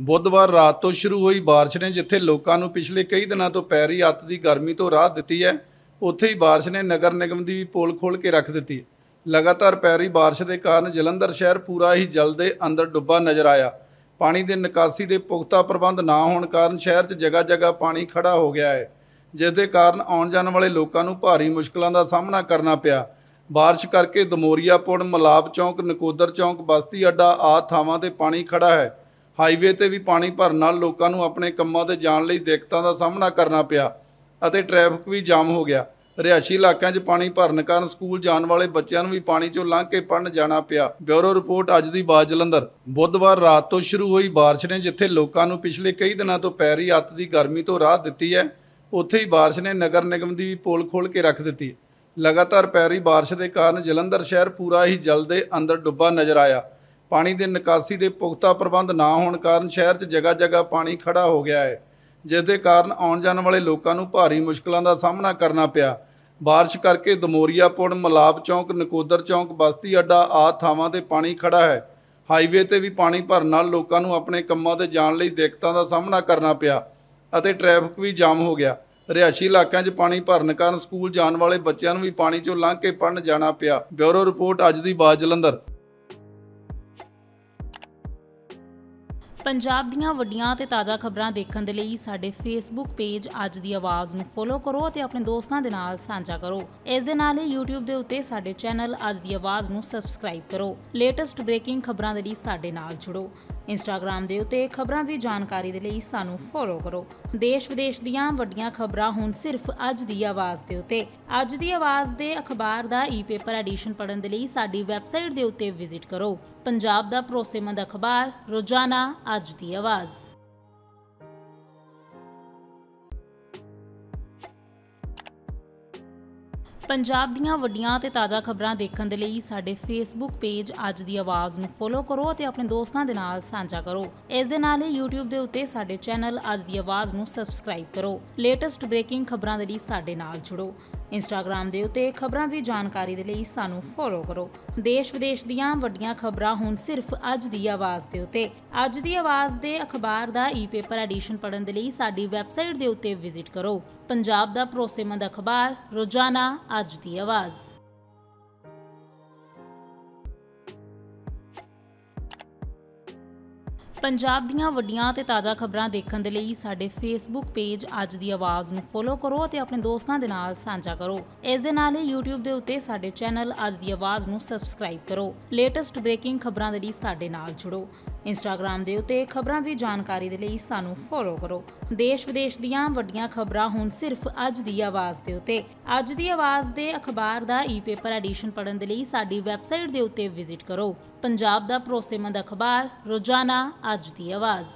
ਬੁੱਧਵਾਰ ਰਾਤ ਤੋਂ ਸ਼ੁਰੂ ਹੋਈ ਬਾਰਿਸ਼ ਨੇ, ਜਿੱਥੇ ਲੋਕਾਂ ਨੂੰ ਪਿਛਲੇ ਕਈ ਦਿਨਾਂ ਤੋਂ ਪੈ ਰਹੀ ਅੱਤ ਦੀ ਗਰਮੀ ਤੋਂ ਰਾਹਤ ਦਿੱਤੀ ਹੈ, ਉੱਥੇ ਹੀ ਬਾਰਿਸ਼ ਨੇ ਨਗਰ ਨਿਗਮ ਦੀ ਵੀ ਪੋਲ ਖੋਲ ਕੇ ਰੱਖ ਦਿੱਤੀ ਹੈ। ਲਗਾਤਾਰ ਪੈ ਰਹੀ ਬਾਰਿਸ਼ ਦੇ ਕਾਰਨ ਜਲੰਧਰ ਸ਼ਹਿਰ ਪੂਰਾ ਹੀ ਜਲ ਦੇ ਅੰਦਰ ਡੁੱਬਾ ਨਜ਼ਰ ਆਇਆ। ਪਾਣੀ ਦੇ ਨਿਕਾਸੀ ਦੇ ਪੁਖਤਾ ਪ੍ਰਬੰਧ ਨਾ ਹੋਣ ਕਾਰਨ ਸ਼ਹਿਰ 'ਚ ਜਗ੍ਹਾ ਜਗ੍ਹਾ ਪਾਣੀ ਖੜਾ ਹੋ ਗਿਆ ਹੈ, ਜਿਸ ਦੇ ਕਾਰਨ ਆਉਣ ਜਾਣ ਵਾਲੇ ਲੋਕਾਂ ਨੂੰ ਭਾਰੀ ਮੁਸ਼ਕਲਾਂ ਦਾ ਸਾਹਮਣਾ ਕਰਨਾ ਪਿਆ। ਬਾਰਿਸ਼ ਕਰਕੇ ਦਮੋਰੀਆ ਪੁਲ ਮਲਾਬ ਚੌਂਕ, ਨਕੋਦਰ ਚੌਂਕ, ਬਸਤੀ ਅੱਡਾ ਆਦਿ ਥਾਵਾਂ ਤੇ ਪਾਣੀ ਖੜਾ ਹੈ। ਹਾਈਵੇ ਤੇ ਵੀ ਪਾਣੀ ਭਰਨ ਨਾਲ ਲੋਕਾਂ ਨੂੰ ਆਪਣੇ ਕੰਮਾਂ ਤੇ ਜਾਣ ਲਈ ਦਿੱਕਤਾਂ ਦਾ ਸਾਹਮਣਾ ਕਰਨਾ ਪਿਆ ਅਤੇ ਟ੍ਰੈਫਿਕ ਵੀ ਜਾਮ ਹੋ ਗਿਆ। ਰਿਹਾਇਸ਼ੀ ਇਲਾਕਿਆਂ 'ਚ ਪਾਣੀ ਭਰਨ ਕਾਰਨ ਸਕੂਲ ਜਾਣ ਵਾਲੇ ਬੱਚਿਆਂ ਨੂੰ ਵੀ ਪਾਣੀ 'ਚੋਂ ਲੰਘ ਕੇ ਪੜਨ ਜਾਣਾ ਪਿਆ। ਬਿਊਰੋ ਰਿਪੋਰਟ, ਅੱਜ ਦੀ ਬਾਜ਼ ਜਲੰਧਰ। ਬੁੱਧਵਾਰ ਰਾਤ ਤੋਂ ਸ਼ੁਰੂ ਹੋਈ ਬਾਰਿਸ਼ ਨੇ, ਜਿੱਥੇ ਲੋਕਾਂ ਨੂੰ ਪਿਛਲੇ ਕਈ ਦਿਨਾਂ ਤੋਂ ਪੈ ਰਹੀ ਅੱਤ ਦੀ ਗਰਮੀ ਤੋਂ ਰਾਹਤ ਦਿੱਤੀ ਹੈ। ਉੱਥੇ ਹੀ ਬਾਰਿਸ਼ ਨੇ ਨਗਰ ਨਿਗਮ ਦੀ ਵੀ ਪੋਲ ਖੋਲ ਕੇ ਰੱਖ ਦਿੱਤੀ। ਲਗਾਤਾਰ ਪੈ ਰਹੀ ਬਾਰਿਸ਼ ਦੇ ਕਾਰਨ ਜਲੰਧਰ ਸ਼ਹਿਰ ਪੂਰਾ ਹੀ ਜਲ ਦੇ ਅੰਦਰ ਡੁੱਬਾ ਨਜ਼ਰ ਆਇਆ। ਪਾਣੀ ਦੇ ਨਿਕਾਸੀ ਦੇ ਪੁਖਤਾ ਪ੍ਰਬੰਧ ਨਾ ਹੋਣ ਕਾਰਨ ਸ਼ਹਿਰ 'ਚ ਜਗ੍ਹਾ ਜਗ੍ਹਾ ਪਾਣੀ ਖੜਾ ਹੋ ਗਿਆ ਹੈ, ਜਿਸ ਦੇ ਕਾਰਨ ਆਉਣ ਜਾਣ ਵਾਲੇ ਲੋਕਾਂ ਨੂੰ ਭਾਰੀ ਮੁਸ਼ਕਲਾਂ ਦਾ ਸਾਹਮਣਾ ਕਰਨਾ ਪਿਆ। ਬਾਰਿਸ਼ ਕਰਕੇ ਦਮੋਰੀਆ ਪੁਲ ਮਲਾਬ ਚੌਂਕ, ਨਕੋਦਰ ਚੌਂਕ, ਬਸਤੀ ਅੱਡਾ ਆਦਿ ਥਾਵਾਂ ਤੇ ਪਾਣੀ ਖੜਾ ਹੈ। ਹਾਈਵੇ ਤੇ ਵੀ ਪਾਣੀ ਭਰਨ ਨਾਲ ਲੋਕਾਂ ਨੂੰ ਆਪਣੇ ਕੰਮਾਂ ਤੇ ਜਾਣ ਲਈ ਦਿੱਕਤਾਂ ਦਾ ਸਾਹਮਣਾ ਕਰਨਾ ਪਿਆ ਅਤੇ ਟ੍ਰੈਫਿਕ ਵੀ ਜਾਮ ਹੋ ਗਿਆ। ਰਿਹਾਇਸ਼ੀ ਇਲਾਕਿਆਂ 'ਚ ਪਾਣੀ ਭਰਨ ਕਾਰਨ ਸਕੂਲ ਜਾਣ ਵਾਲੇ ਬੱਚਿਆਂ ਨੂੰ ਵੀ ਪਾਣੀ 'ਚੋਂ ਲੰਘ ਕੇ ਪੜਨ ਜਾਣਾ ਪਿਆ। ਬਿਊਰੋ ਰਿਪੋਰਟ ਅੱਜ ਦੀ ਬਾਜ਼ ਜਲੰਧਰ। ਪੰਜਾਬ ਦੀਆਂ ਵੱਡੀਆਂ ਤੇ ਤਾਜ਼ਾ ਖਬਰਾਂ ਦੇਖਣ ਦੇ ਲਈ ਸਾਡੇ ਫੇਸਬੁੱਕ ਪੇਜ ਅੱਜ ਦੀ ਆਵਾਜ਼ ਨੂੰ ਫੋਲੋ ਕਰੋ ਅਤੇ ਆਪਣੇ ਦੋਸਤਾਂ ਦੇ ਨਾਲ ਸਾਂਝਾ ਕਰੋ। ਇਸ ਦੇ ਨਾਲ ਹੀ YouTube ਦੇ ਉੱਤੇ ਸਾਡੇ ਚੈਨਲ ਅੱਜ ਦੀ ਆਵਾਜ਼ ਨੂੰ ਸਬਸਕ੍ਰਾਈਬ ਕਰੋ। ਲੇਟੈਸਟ ਬ੍ਰੇਕਿੰਗ ਖਬਰਾਂ ਦੇ ਲਈ ਸਾਡੇ ਨਾਲ ਜੁੜੋ। ਇੰਸਟਾਗ੍ਰam ਦੇ ਉੱਤੇ ਖਬਰਾਂ ਦੀ ਜਾਣਕਾਰੀ ਦੇ ਲਈ ਸਾਨੂੰ ਫੋਲੋ ਕਰੋ। ਦੇਸ਼ ਵਿਦੇਸ਼ ਦੀਆਂ ਵੱਡੀਆਂ ਖਬਰਾਂ ਹੁਣ ਸਿਰਫ ਅੱਜ ਦੀ ਆਵਾਜ਼ ਦੇ ਉੱਤੇ। ਅੱਜ ਦੀ ਆਵਾਜ਼ ਦੇ ਅਖਬਾਰ ਦਾ ਈ-ਪੇਪਰ ਐਡੀਸ਼ਨ ਪੜ੍ਹਨ ਦੇ ਲਈ ਸਾਡੀ ਵੈਬਸਾਈਟ ਦੇ ਉੱਤੇ ਵਿਜ਼ਿਟ ਕਰੋ। ਪੰਜਾਬ ਦਾ ਭਰੋਸੇਮੰਦ ਅਖਬਾਰ, ਰੋਜ਼ਾਨਾ ਅੱਜ ਦੀ ਆਵਾਜ਼। ਪੰਜਾਬ ਦੀਆਂ ਵੱਡੀਆਂ ਤੇ ਤਾਜ਼ਾ ਖਬਰਾਂ ਦੇਖਣ ਦੇ ਲਈ ਸਾਡੇ ਫੇਸਬੁੱਕ ਪੇਜ ਅੱਜ ਦੀ ਆਵਾਜ਼ ਨੂੰ ਫੋਲੋ ਕਰੋ ਅਤੇ ਆਪਣੇ ਦੋਸਤਾਂ ਦੇ ਨਾਲ ਸਾਂਝਾ ਕਰੋ। ਇਸ ਦੇ ਨਾਲ ਹੀ YouTube ਦੇ ਉੱਤੇ ਸਾਡੇ ਚੈਨਲ ਅੱਜ ਦੀ ਆਵਾਜ਼ ਨੂੰ ਸਬਸਕ੍ਰਾਈਬ ਕਰੋ। ਲੇਟੈਸਟ ਬ੍ਰੇਕਿੰਗ ਖਬਰਾਂ ਦੇ ਲਈ ਸਾਡੇ ਨਾਲ ਜੁੜੋ। ਇੰਸਟਾਗ੍ਰam ਦੇ ਉੱਤੇ ਖਬਰਾਂ ਦੀ ਜਾਣਕਾਰੀ ਦੇ ਲਈ ਸਾਨੂੰ ਫੋਲੋ ਕਰੋ। ਦੇਸ਼ ਵਿਦੇਸ਼ ਦੀਆਂ ਵੱਡੀਆਂ ਖਬਰਾਂ ਹੁਣ ਸਿਰਫ ਅੱਜ ਦੀ ਆਵਾਜ਼ ਦੇ ਉੱਤੇ। ਅੱਜ ਦੀ ਆਵਾਜ਼ ਦੇ ਅਖਬਾਰ ਦਾ ਈ-ਪੇਪਰ ਐਡੀਸ਼ਨ ਪੜ੍ਹਨ ਦੇ ਲਈ ਸਾਡੀ ਵੈਬਸਾਈਟ ਦੇ ਉੱਤੇ ਵਿਜ਼ਿਟ ਕਰੋ। ਪੰਜਾਬ ਦਾ ਭਰੋਸੇਮੰਦ ਅਖਬਾਰ, ਰੋਜ਼ਾਨਾ ਅੱਜ ਦੀ ਆਵਾਜ਼। ਪੰਜਾਬ ਦੀਆਂ ਵੱਡੀਆਂ ਤੇ ਤਾਜ਼ਾ ਖਬਰਾਂ ਦੇਖਣ ਦੇ ਲਈ ਸਾਡੇ ਫੇਸਬੁੱਕ ਪੇਜ ਅੱਜ ਦੀ ਆਵਾਜ਼ ਨੂੰ ਫੋਲੋ ਕਰੋ ਅਤੇ ਆਪਣੇ ਦੋਸਤਾਂ ਦੇ ਨਾਲ ਸਾਂਝਾ ਕਰੋ। ਇਸ ਦੇ ਨਾਲ ਹੀ YouTube ਦੇ ਉੱਤੇ ਸਾਡੇ ਚੈਨਲ ਅੱਜ ਦੀ ਆਵਾਜ਼ ਨੂੰ ਸਬਸਕ੍ਰਾਈਬ ਕਰੋ। ਲੇਟੈਸਟ ਬ੍ਰੇਕਿੰਗ ਖਬਰਾਂ ਦੇ ਲਈ ਸਾਡੇ ਨਾਲ ਜੁੜੋ। ਇੰਸਟਾਗ੍ਰam ਦੇ ਉੱਤੇ ਖਬਰਾਂ ਦੀ ਜਾਣਕਾਰੀ ਦੇ ਲਈ ਸਾਨੂੰ ਫੋਲੋ ਕਰੋ। ਦੇਸ਼ ਵਿਦੇਸ਼ ਦੀਆਂ ਵੱਡੀਆਂ ਖਬਰਾਂ ਹੁਣ ਸਿਰਫ ਅੱਜ ਦੀ ਆਵਾਜ਼ ਦੇ ਉੱਤੇ। ਅੱਜ ਦੀ ਆਵਾਜ਼ ਦੇ ਅਖਬਾਰ ਦਾ ਈ-ਪੇਪਰ ਐਡੀਸ਼ਨ ਪੜ੍ਹਨ ਦੇ ਲਈ ਸਾਡੀ ਵੈਬਸਾਈਟ ਦੇ ਉੱਤੇ ਵਿਜ਼ਿਟ ਕਰੋ। ਪੰਜਾਬ ਦਾ ਭਰੋਸੇਮੰਦ ਅਖਬਾਰ, ਰੋਜ਼ਾਨਾ ਅੱਜ ਦੀ ਆਵਾਜ਼।